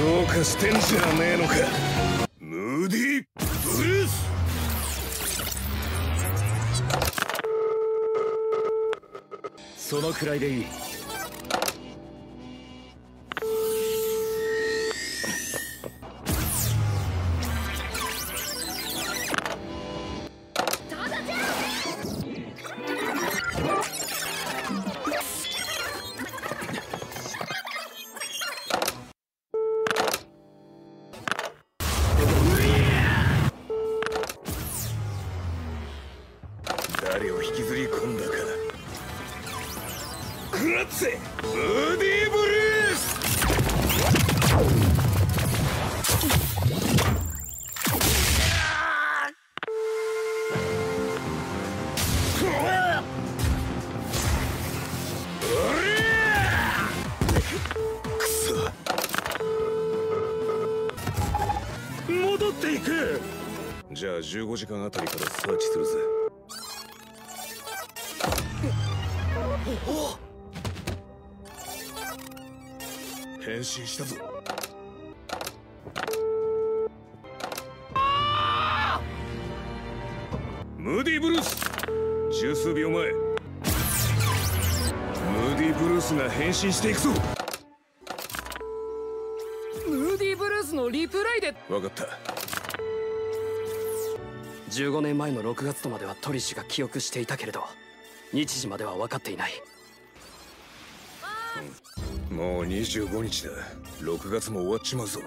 どうかしてんじゃねえのか。ムーディブルースそのくらいでいい。誰を引きずり込んだか食らっぜブーディーブルース！くそ。戻っていく。じゃあ15時間あたりからサーチするぜ変身したぞ。ムーディーブルース。十数秒前。ムーディーブルースが変身していくぞ。ムーディーブルースのリプレイで。分かった。15年前の6月とまではトリシュが記憶していたけれど日時までは分かっていない。もう25日だ。6月も終わっちまうぞ。